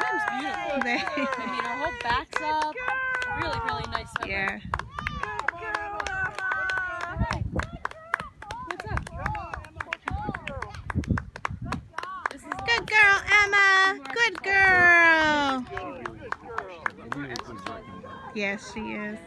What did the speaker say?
He swims beautifully. I mean, her whole back's up. Really, really nice swimmer. yeah. What's up? This is Good girl, Emma. Good girl. Yes, she is.